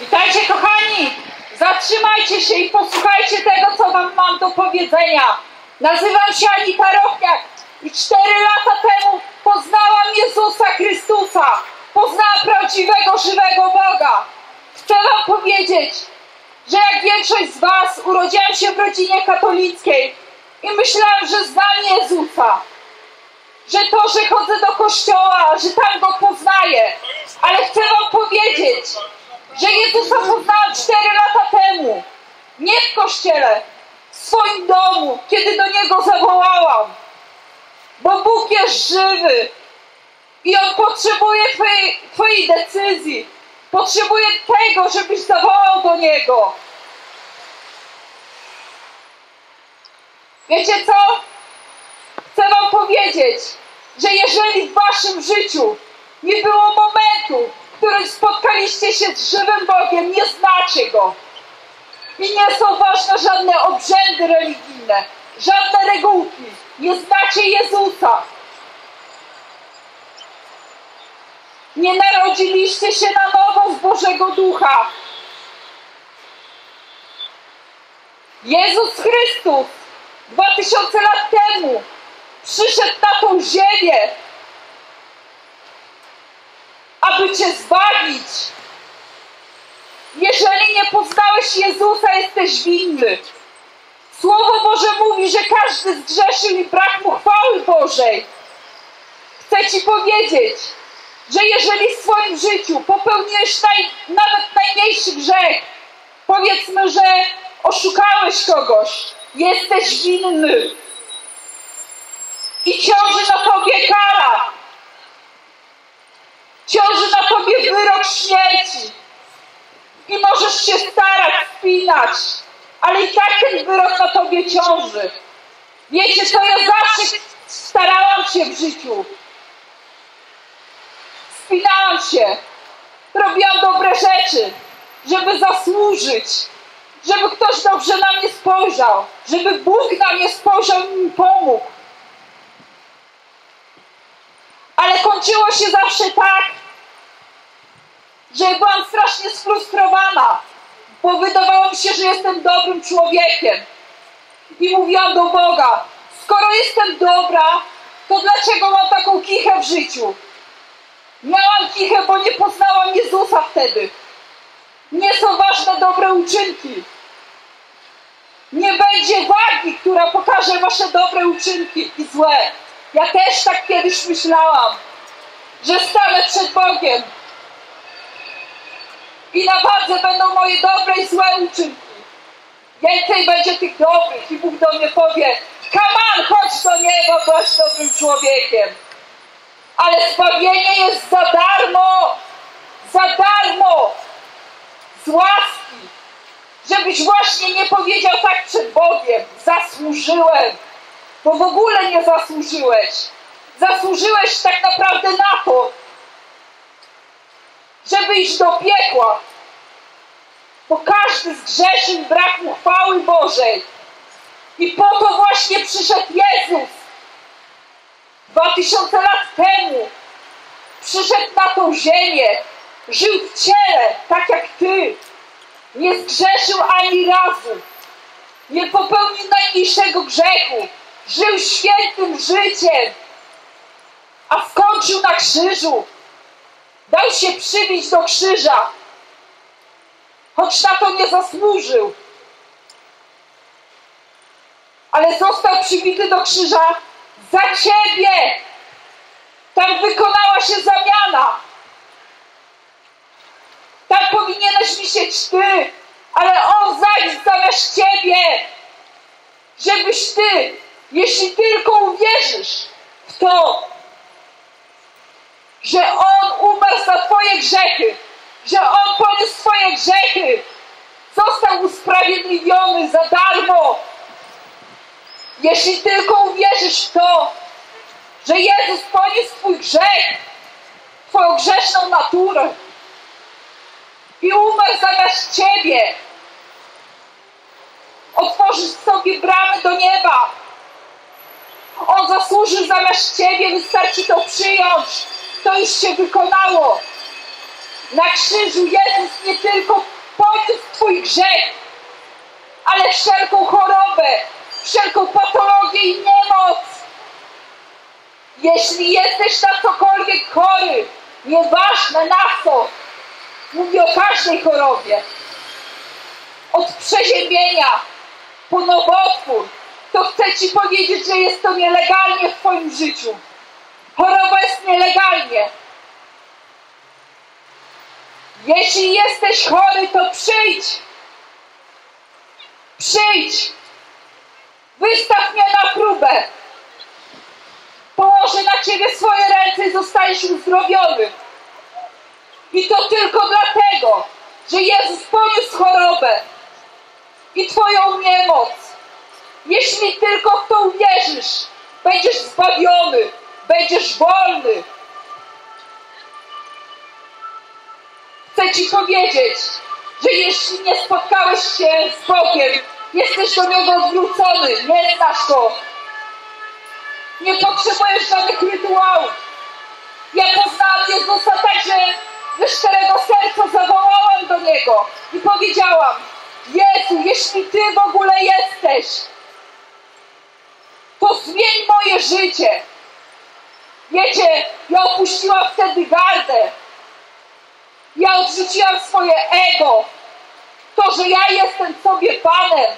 Witajcie kochani! Zatrzymajcie się i posłuchajcie tego, co wam mam do powiedzenia. Nazywam się Anita Rochniak i cztery lata temu poznałam Jezusa Chrystusa. Poznałam prawdziwego, żywego Boga. Chcę wam powiedzieć, że jak większość z was urodziłam się w rodzinie katolickiej i myślałam, że znam Jezusa. Że to, że chodzę do kościoła, że tam go poznaję. Ale chcę wam powiedzieć, że Jezusa poznałam cztery lata temu. Nie w kościele, w swoim domu, kiedy do Niego zawołałam. Bo Bóg jest żywy i On potrzebuje Twojej, twojej decyzji. Potrzebuje tego, żebyś zawołał do Niego. Wiecie co? Chcę Wam powiedzieć, że jeżeli w Waszym życiu nie było momentu, w którym spotkaliście się z żywym Bogiem, nie znacie Go. I nie są ważne żadne obrzędy religijne, żadne regułki. Nie znacie Jezusa. Nie narodziliście się na nowo z Bożego Ducha. Jezus Chrystus dwa tysiące lat temu przyszedł na tą ziemię, aby Cię zbawić. Jeżeli nie poznałeś Jezusa, jesteś winny. Słowo Boże mówi, że każdy zgrzeszył i brak mu chwały Bożej. Chcę Ci powiedzieć, że jeżeli w swoim życiu popełniłeś naj, nawet najmniejszy grzech, powiedzmy, że oszukałeś kogoś, jesteś winny. I ciąży na Tobie kara. Ciąży na Tobie wyrok śmierci. I możesz się starać, spinać, ale i tak ten wyrok na Tobie ciąży. Wiecie co, ja zawsze starałam się w życiu. Się. Robiłam dobre rzeczy, żeby zasłużyć. Żeby ktoś dobrze na mnie spojrzał. Żeby Bóg na mnie spojrzał i mi pomógł. Ale kończyło się zawsze tak, że byłam strasznie sfrustrowana, bo wydawało mi się, że jestem dobrym człowiekiem. I mówiłam do Boga, skoro jestem dobra, to dlaczego mam taką kichę w życiu? Miałam kichę, bo nie poznałam Jezusa wtedy. Nie są ważne dobre uczynki. Nie będzie wagi, która pokaże wasze dobre uczynki i złe. Ja też tak kiedyś myślałam, że stanę przed Bogiem i na wadze będą moje dobre i złe uczynki. Więcej będzie tych dobrych i Bóg do mnie powie Kaman, chodź do nieba, bądź dobrym człowiekiem. Ale zbawienie jest za darmo, za darmo, z łaski. Żebyś właśnie nie powiedział tak przed Bogiem, zasłużyłem, bo w ogóle nie zasłużyłeś. Zasłużyłeś tak naprawdę na to, żeby iść do piekła. Bo każdy zgrzeszył brak mu chwały Bożej. I po to właśnie przyszedł Jezus. Dwa tysiące lat temu przyszedł na tą ziemię, żył w ciele, tak jak ty. Nie zgrzeszył ani razu. Nie popełnił najmniejszego grzechu. Żył świętym życiem. A skończył na krzyżu. Dał się przybić do krzyża, choć na to nie zasłużył. Ale został przybity do krzyża za ciebie. Tam wykonała się zamiana. Tam powinieneś wisieć ty, ale on zajść zamiast ciebie. Żebyś ty, jeśli tylko uwierzysz w to, że On umarł za Twoje grzechy, że On poniósł Twoje grzechy, został usprawiedliwiony za darmo. Jeśli tylko uwierzysz w to, że Jezus poniósł Twój grzech, Twoją grzeszną naturę i umarł zamiast Ciebie, otworzysz sobie bramy do nieba. On zasłużył zamiast Ciebie, wystarczy to przyjąć. To już się wykonało. Na krzyżu Jezus nie tylko poniósł Twój grzech, ale wszelką chorobę, jej niemoc. Jeśli jesteś na cokolwiek chory, nieważne na co, mówię o każdej chorobie, od przeziębienia po nowotwór, to chcę Ci powiedzieć, że jest to nielegalnie w Twoim życiu. Choroba jest nielegalnie. Jeśli jesteś chory, to przyjdź. Przyjdź. Próbę. Położę na Ciebie swoje ręce i zostaniesz uzdrowiony. I to tylko dlatego, że Jezus poniósł chorobę i Twoją niemoc. Jeśli tylko w to uwierzysz, będziesz zbawiony, będziesz wolny. Chcę Ci powiedzieć, że jeśli nie spotkałeś się z Bogiem, jesteś do Niego odwrócony, nie znasz Go. Nie potrzebujesz żadnych rytuałów. Ja poznałam Jezusa tak, że ze szczerego serca zawołałam do Niego i powiedziałam, Jezu, jeśli Ty w ogóle jesteś, to zmień moje życie. Wiecie, ja opuściłam wtedy gardę. Ja odrzuciłam swoje ego. To, że ja jestem sobie Panem.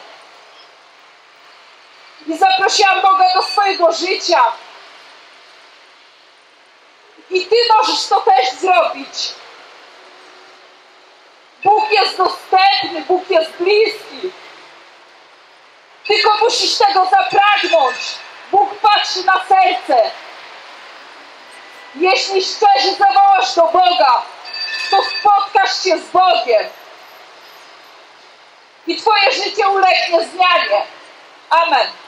I zaprosiłam Boga do swojego życia. I Ty możesz to też zrobić. Bóg jest dostępny, Bóg jest bliski. Tylko musisz tego zapragnąć. Bóg patrzy na serce. Jeśli szczerze zawołasz do Boga, to spotkasz się z Bogiem. I Twoje życie ulegnie zmianie. Amen.